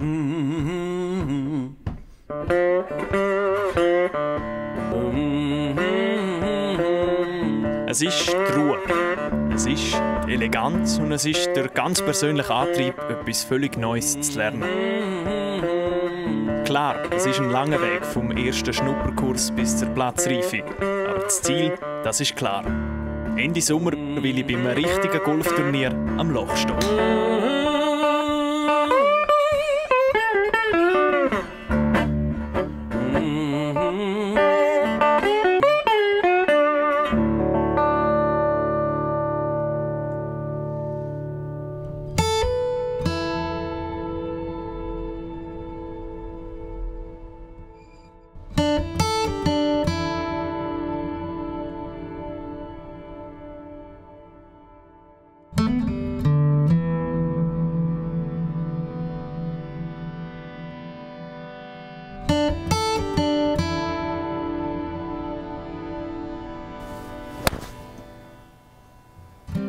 Es ist die Ruhe, es ist die Eleganz und es ist der ganz persönliche Antrieb, etwas völlig Neues zu lernen. Klar, es ist ein langer Weg vom ersten Schnupperkurs bis zur Platzreife, aber das Ziel, das ist klar. Ende Sommer will ich beim richtigen Golfturnier am Loch stehen.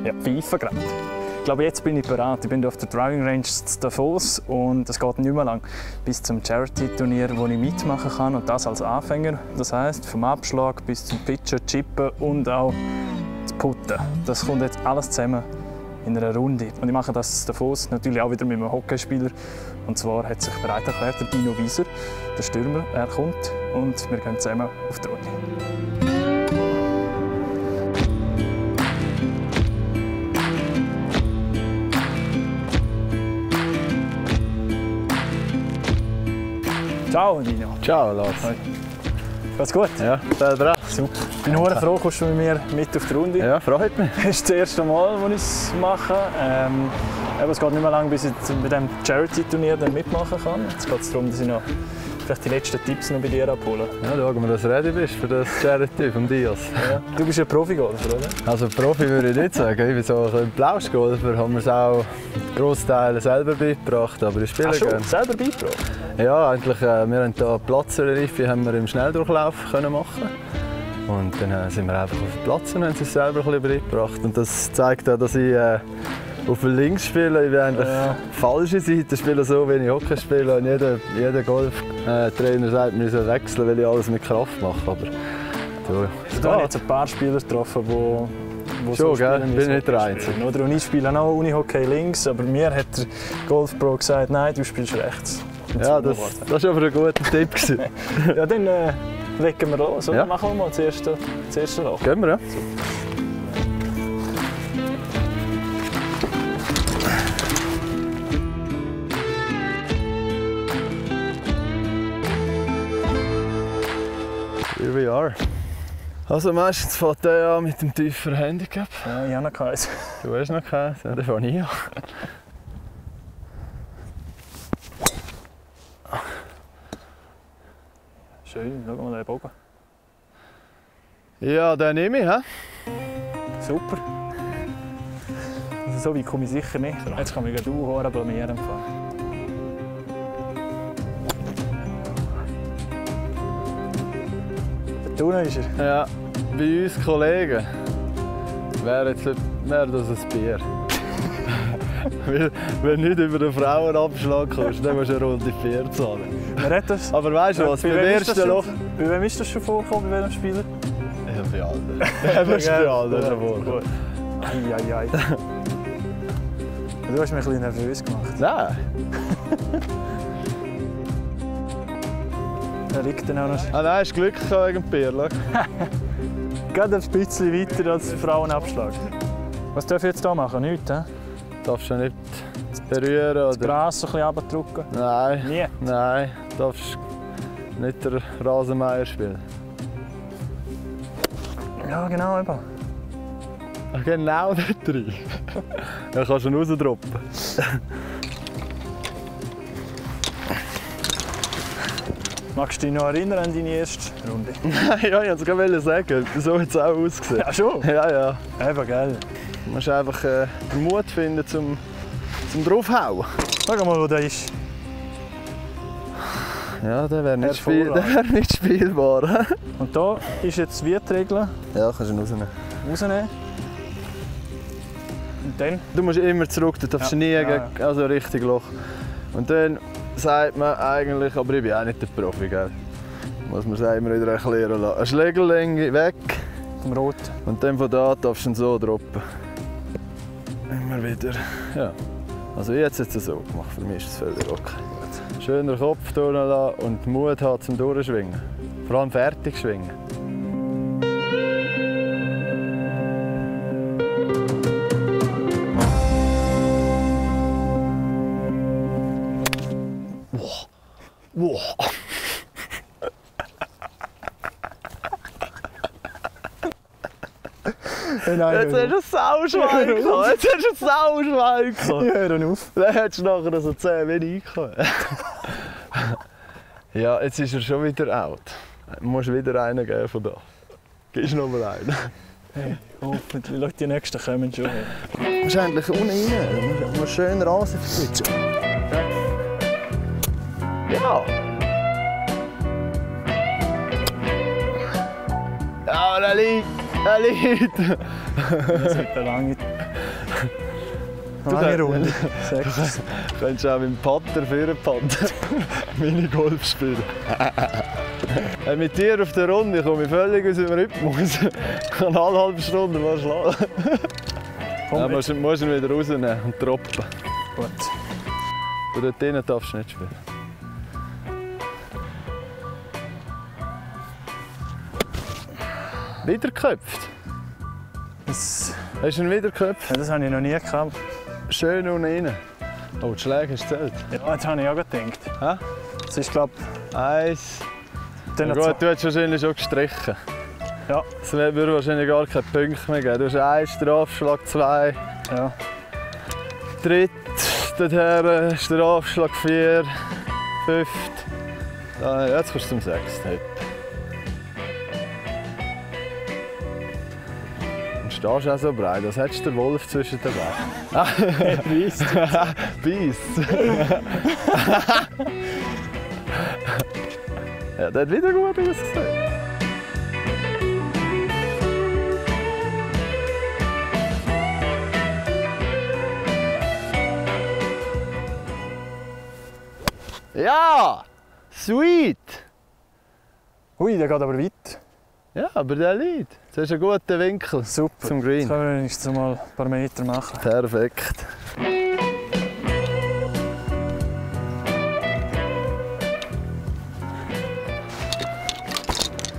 Ja, pfeifen gerade. Ich glaube, jetzt bin ich bereit. Ich bin auf der Driving Range zu Davos und es geht nicht mehr lang bis zum Charity-Turnier, wo ich mitmachen kann und das als Anfänger. Das heißt vom Abschlag bis zum Pitchen, Chippen und auch das Putten. Das kommt jetzt alles zusammen in einer Runde. Und ich mache das zu Davos natürlich auch wieder mit einem Hockeyspieler. Und zwar hat sich bereit erklärt, der Dino Wieser, der Stürmer, er kommt und wir gehen zusammen auf die Runde. Ciao Dino. Ciao Lars. Geht's gut? Ja, selber auch. Super. Ich bin sehr froh, kommst du mit mir mit auf die Runde. Ja, freut mich. Das ist das erste Mal, wo ich es mache. Ähm, aber es geht nicht mehr lange, bis ich bei diesem Charity-Turnier mitmachen kann. Jetzt geht es darum, dass ich noch vielleicht die letzten Tipps noch bei dir abhole. Ja, schauen wir, dass du ready bist für das Charity vom Dias. Ja. Du bist ja Profi-Golfer, oder? Also Profi würde ich nicht sagen. Ich bin so ein Plauschgolfer, haben wir es auch Großteil selber beigebracht, aber ich spiele Ach schon, gerne. selber beigebracht? Ja, eigentlich, äh, wir haben hier Platzerreife haben wir im Schnelldurchlauf können machen. Und dann äh, sind wir einfach auf den Platz und haben es selber ein bisschen beigebracht. Und das zeigt auch, dass ich äh, auf der Links spiele. Ich bin eigentlich Ja. falsche Seite, spiele so, wie ich Hockey spiele. Und jeder, jeder Golftrainer sagt ich soll wechseln, weil ich alles mit Kraft mache. Aber so, es Da habe ich geht. jetzt ein paar Spieler getroffen, die wo Schon, so gell? spielen, Bin sie nicht der Einzige. spielen, Oder? Und ich spiele auch Unihockey links, aber mir hat der Golfpro gesagt, nein, du spielst rechts. Und Ja, das, das war aber ein guter Tipp. Ja, dann äh, legen wir los. Oder? Ja. Machen wir mal das erste, das erste Loch. Gehen wir, ja? Here are. Also meistens fängt der an mit dem tieferen Handicap. Ja, ich habe noch keins. Du hast noch keinen, ja, den fange ich an. Schön, schau mal den Bogen. Ja, den nehme ich. He? Super. Also so weit komme ich sicher nicht. Jetzt kann ich du Haare blamieren. Da unten ist er. Ja, bei uns Kollegen wäre jetzt wäre das ein Bier. Weil, wenn du nicht über den Frauenabschlag kommst, dann musst du eine Runde 4 zahlen. Hat das? Aber weißt du was, Bei beim wem ist das ersten schon- Loch... Bei wem ist das schon vorgekommen? Bei welchem Spieler? Ja, bei allen. Das ist bei allen schon vorgekommen. Eieiei. Du hast mich ein bisschen nervös gemacht. Nein, Liegt dann auch noch ah, nein, ist Glück wegen Bier. gerade ein bisschen weiter als der Frauenabschlag. Was darf ich jetzt hier machen? Nichts, hä? Darfst du nicht berühren Das oder... Gras so ein bisschen runterdrücken? Nein, Nie. nein, darfst nicht den Rasenmeier spielen. Ja, genau, eben. Ach, genau dort rein. Dann kannst du ihn rausdroppen. Magst du dich noch erinnern an deine erste Runde? ja, ich wollte es gerade sagen. So hat es auch ausgesehen. Ja, schon. Ja, ja. Eben, gell. Du musst einfach äh, den Mut finden zum, zum draufhauen. Schau mal, wo der ist. Ja, der wäre nicht, spiel der wär nicht spielbar. Und da ist jetzt wie die Regel. ja, kannst du ihn rausnehmen. Rausnehmen. Und dann? Du musst immer zurück, du darfst Ja, nie ja, gegen, also richtig Loch. Und dann sagt man eigentlich, aber ich bin auch nicht der Profi, gell? Muss man es immer wieder erklären lassen. Eine Schlägerlänge weg Vom Rot. und dann von da darfst du ihn so droppen. Immer wieder, ja. Also ich hätte es jetzt so gemacht, für mich ist es völlig okay. Schöner Kopf tun lassen und Mut haben zum Durchschwingen. Vor allem fertig schwingen. Wow. Nein, Jetzt hast du ein Sauschwein gehabt. Jetzt hast du ein Sauschwein gehabt. Ja, hör auf. Dann hättest du nachher so 10 wenig eingekommen. ja, jetzt ist er schon wieder out. Du musst wieder einen geben von da. Gibst noch mal einen. Hey, hoffentlich. Die nächsten kommen schon. Endlich unten rein. Du musst, schön Rasen verflitzen. Ja. Ja, der liegt. Der liegt. Das wird eine lange, Du lange Runde. Sechs. Du könntest auch mit dem Pater für Pater Minigolf spielen. Mit dir auf der Runde komme ich völlig aus dem Rhythmus. Ich kann alle halbe Stunde mal schlagen. Ja, musst, musst ihn wieder rausnehmen und droppen. Gut. Und dort drinnen darfst du nicht spielen. Wieder geköpft. Das, Hast du ihn wieder geköpft? ja, das habe ich noch nie gehabt. Schön unten rein. Oh, die Schläge hast du gezählt. Ja, jetzt habe ich auch gedacht. Hä? Das ist, glaube Eins. ich, Na noch gut, du hättest wahrscheinlich schon gestrichen. Ja. Es würde wahrscheinlich gar keine Punkte mehr geben. Du hast einen Strafschlag, zwei. Ja. Dritt, dorthin, Strafschlag, vier. Fünft. Ah, jetzt kommst du zum sechsten. Und stehst auch so breit, als hättest du den Wolf zwischen den Beinen. Weiss. Biss. ja, der hat wieder gut ausgesehen. Ja! Sweet! Ui, der geht aber weit. Ja, aber der liegt. Jetzt hast du einen guten Winkel Super. zum Jetzt Green. können wir wenigstens mal ein paar Meter machen. Perfekt.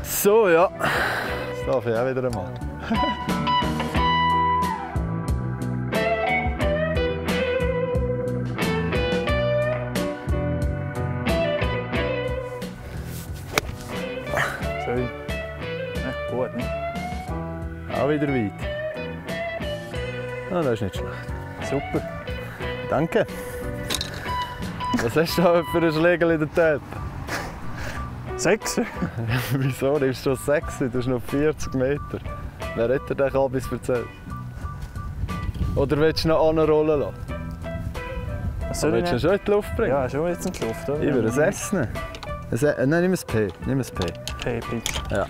So, ja. Das darf ich auch wieder einmal. Auch wieder weit. Ah, das ist nicht schlecht. Super. Danke. Was hast du da für einen Schlägel in der Tat? Sechs. Wieso? Du bist schon 6, du hast noch 40 Meter. Wer hat dir den Kabis erzählt? Oder willst du noch anrollen lassen? Was soll ich willst du ihn schon in die Luft bringen? Ja, schon jetzt in die Luft, oder? Ich würde es essen. E- äh, Nein, nimm ein P. Nimm ein P. Okay, bitte. Ja.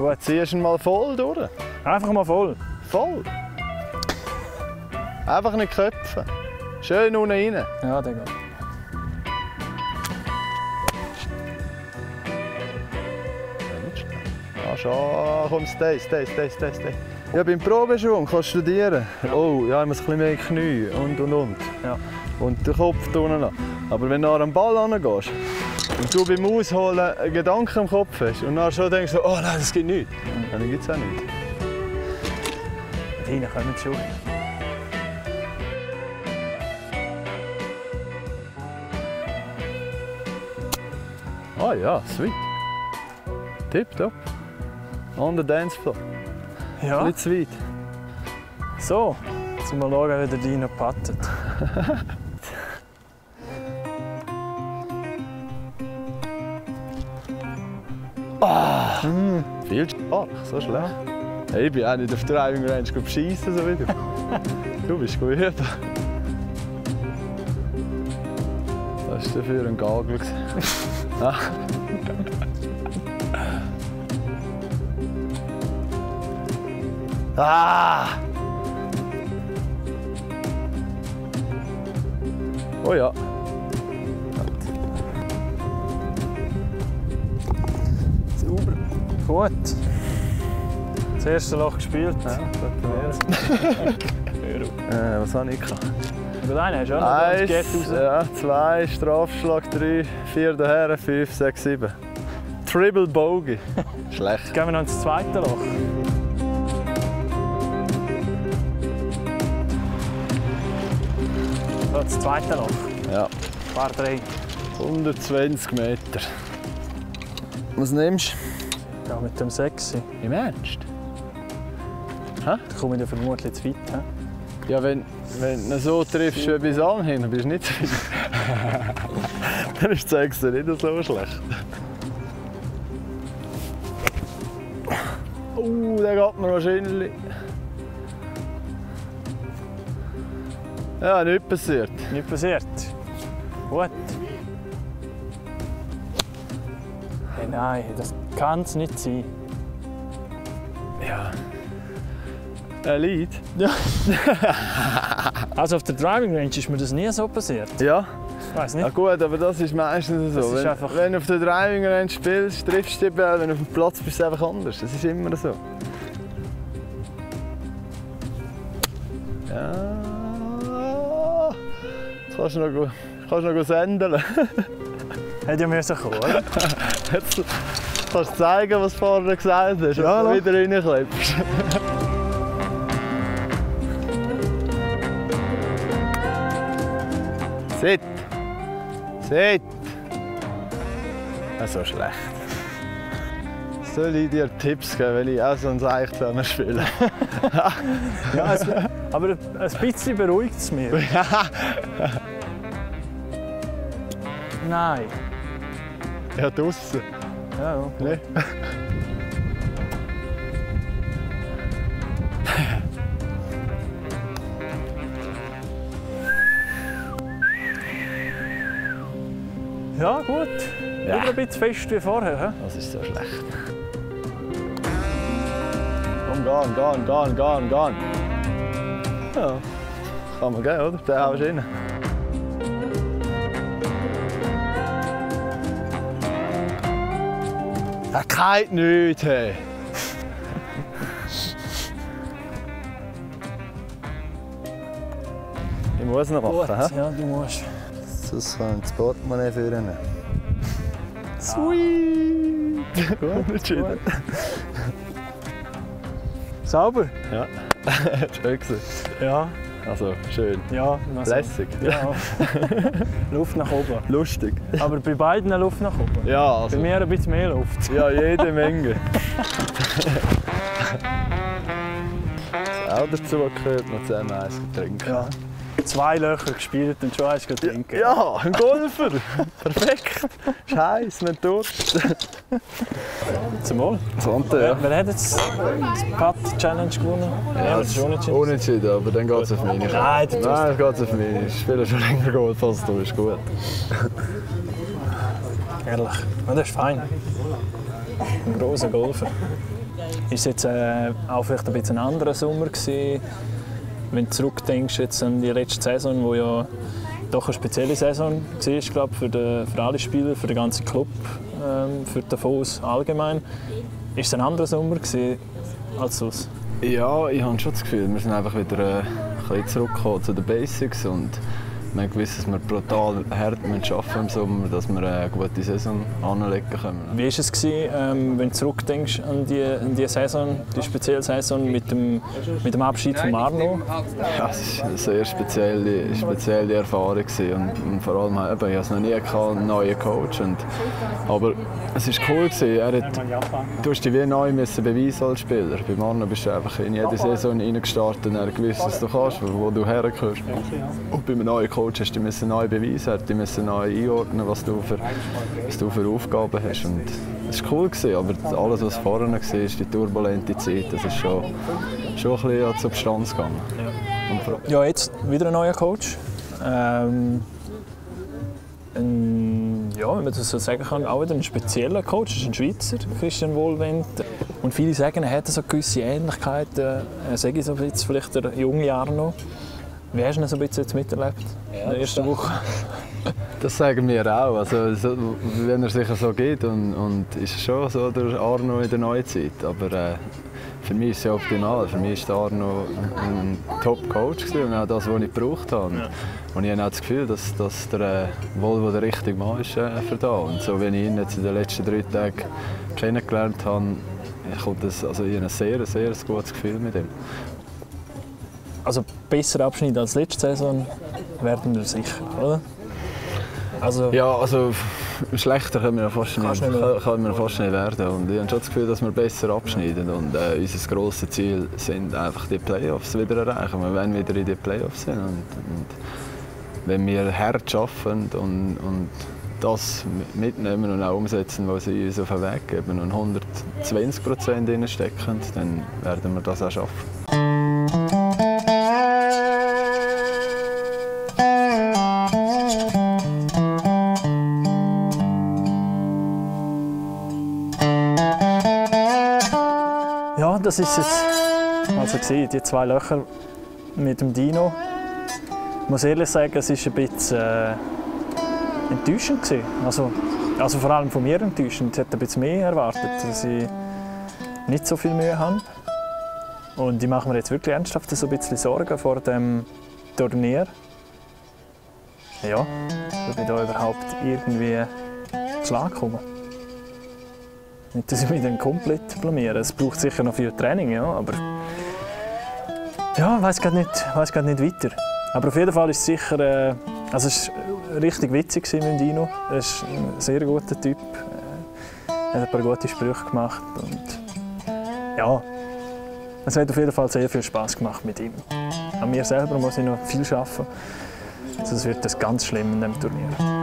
Gut. Ziehst du ihn mal voll durch. Einfach mal voll. Voll. Einfach nicht köpfen. Schön unten rein. Ja, der geht. Ah. Ah, komm, stay, stay, stay, stay, stay. Ja, beim Probeschwung kannst du studieren. Oh, ja, ich muss ein bisschen mehr Knie und und und. Ja. Und den Kopf unten lassen. Aber wenn du nach am Ball angehst und du beim Ausholen einen Gedanken im Kopf hast und dann schon denkst, oh nein, das geht nicht, dann gibt es auch nicht. Da hinten kommen sie schon. Ah ja, sweet. Tipptopp. On the dance floor. Ja. Nicht zu weit. So, jetzt mal schauen, wie der Dino pattet. Viel stark, so schlecht. Hey, ich bin auch nicht auf der Driving Range beschissen, so wie du. bist gut. Das war dafür ein Gagel. Ah. ah! Oh ja. Gut. Das erste Loch gespielt. Ja, äh, was habe ich gehabt? Gut, einen hast du auch noch. Eins, Geht raus. ja, zwei, Strafschlag, drei, vier daher, fünf, sechs, sieben. Triple Bogey. Schlecht. Gehen wir noch ins zweite Loch. So, das zweite Loch. Ja, Paar drei. 120 Meter. Was nimmst Ja, mit dem Sexy. Im Ernst? Da komme ich dann vermutlich zu weit. He? Ja, wenn, wenn du so triffst wie bis anhin, dann bist du nicht so weit. dann ist Sechste nicht so schlecht. Uh, der geht mir wahrscheinlich. Ja, nichts passiert. Nicht passiert. Gut. Nein, das kann es nicht sein. Ja. Ein Lied? Also auf der Driving Range ist mir das nie so passiert. Ja. Ich weiß Ja nicht. gut, aber das ist meistens so. Ist wenn, einfach- wenn du auf der Driving Range spielst, triffst du die Bälle, wenn du auf dem Platz bist, ist es einfach anders. Das ist immer so. Ja. Jetzt kannst du noch, kannst du noch sendeln. Hätte ja müssen kommen, oder? Jetzt kannst du zeigen, was du vorher gesagt hast, Ja, noch. du wieder reinklebst. Sit! Sit! So schlecht. Soll ich dir Tipps geben, wenn ich auch so ein Seichtfilm spiele? Ja, es, aber ein bisschen beruhigt es mich. Nein. Ja, draussen. Ja, ja. Ne? ja gut. Ja. Wieder ein bisschen fest wie vorher. hä? Das ist so schlecht. Komm, gehen, gehen, gehen, gehen, gehen. Ja, kann man gehen, oder? Den haust du rein. Geht nicht, hey. Ich muss noch Gut, machen, hä? ja, du musst. Sonst kann ich das Portemonnaie führen. Sweet! Gut, entschieden. Sauber? Ja, schön gewesen. Ja, Also, schön. ja. Also, Lässig. Ja. Luft nach oben. Lustig. Aber bei beiden Luft nach oben. Ja, Bei also, mir ein bisschen mehr Luft. ja, jede Menge. Das auch dazu gehört, noch zusammen eins trinken. Ja. Zwei Löcher gespielt und schon eins getrunken. Ja, ein Golfer! Perfekt! Scheiß, nicht Durst. Zum Wohl. Sante, Wer, wer hat jetzt das Putt-Challenge gewonnen? Ja, das ist unentschieden. Unentschieden, aber dann geht es auf meine. Nein, tust- Nein, es geht auf meine. Ich spiele schon länger Golf als du, ist gut. Ehrlich. Ja, das ist fein. Ein grosser Golfer. Ist es jetzt äh, auch vielleicht ein bisschen ein anderer Sommer gewesen, wenn du zurückdenkst jetzt an die letzte Saison, wo ja doch eine spezielle Saison war, glaube für, den, für alle Spieler, für den ganzen Club, ähm, für den Davos allgemein. Ist es ein anderer Sommer als sonst? Ja, ich habe schon das Gefühl, wir sind einfach wieder äh, ein bisschen zurückgekommen zu den Basics und wir haben gewusst, dass wir brutal hart arbeiten müssen im Sommer, dass wir eine gute Saison anlegen können. Wie war es, gewesen, ähm, wenn du zurückdenkst an die, an die Saison, die spezielle Saison mit dem, mit dem Abschied von Marno? Ja, es war eine sehr spezielle, spezielle Erfahrung gewesen. und, und vor allem eben, ich hatte es noch nie gehabt, einen neuen Coach. Und, aber es war cool. Gewesen. Er hat, du musst dich wie neu müssen beweisen als Spieler. Bei Marno bist du einfach in jede Saison reingestartet und er gewusst, was du kannst, wo du hergehörst. Und bei einem neuen Coach hast du dich neu beweisen, dich müssen neu einordnen, was du für, was du für Aufgaben hast. Und es war cool, gewesen, aber alles, was vorne war, die turbulente Zeit, das ist schon, schon ein bisschen die Substanz gegangen. Ja, jetzt wieder ein neuer Coach. Ähm, ein, ja, wenn man das so sagen kann, auch wieder ein spezieller Coach, das ist ein Schweizer, Christian Wohlwend. Und viele sagen, er hätte so gewisse Ähnlichkeiten, er sage so jetzt vielleicht der junge Arno. Wie hast du ihn so ein bisschen jetzt miterlebt in der ersten Woche? Das sagen wir auch. Also, so, wenn er sich so geht und, und ist schon so der Arno in der Neuzeit. Aber äh, für mich ist es ja optimal. Für mich ist Arno ein Top-Coach und auch das, was ich gebraucht habe. Ja. Und ich habe auch das Gefühl, dass, dass der äh, Volvo der richtige Mann ist äh, für da. Und so wie ich ihn jetzt in den letzten drei Tagen kennengelernt habe, kommt das, also ich habe ein sehr, sehr gutes Gefühl mit ihm. Also besser Abschnitt als letzte Saison werden wir sicher, oder? Also, ja, also schlechter können wir fast nicht, können wir fast nicht werden. Und ich habe schon das Gefühl, dass wir besser abschneiden. Und äh, unser grosses Ziel sind einfach die Playoffs wieder erreichen. Wir wollen wieder in die Playoffs sein. Und, und wenn wir hart arbeiten und, und das mitnehmen und auch umsetzen, was sie uns auf den Weg geben und 120 Prozent stecken, dann werden wir das auch schaffen. Das ist jetzt, also gesehen, die zwei Löcher mit dem Dino. Ich muss ehrlich sagen, es war ein bisschen äh, enttäuschend. Also, also vor allem von mir enttäuschend. Ich hätte ein bisschen mehr erwartet, dass ich nicht so viel Mühe habe. Und ich mache mir jetzt wirklich ernsthaft so ein bisschen Sorgen vor dem Turnier. Ja, ob ich da überhaupt irgendwie zu Schlag komme. Nicht, dass ich mich dann komplett blamiere. Es braucht sicher noch viel Training, ja, aber ja, ich weiß gar nicht, weiß nicht weiter. Aber auf jeden Fall ist es sicher, äh, also es war richtig witzig mit Dino. Er ist ein sehr guter Typ. Er hat ein paar gute Sprüche gemacht und ja, es hat auf jeden Fall sehr viel Spaß gemacht mit ihm. An mir selber muss ich noch viel arbeiten. Es wird das ganz schlimm in diesem Turnier.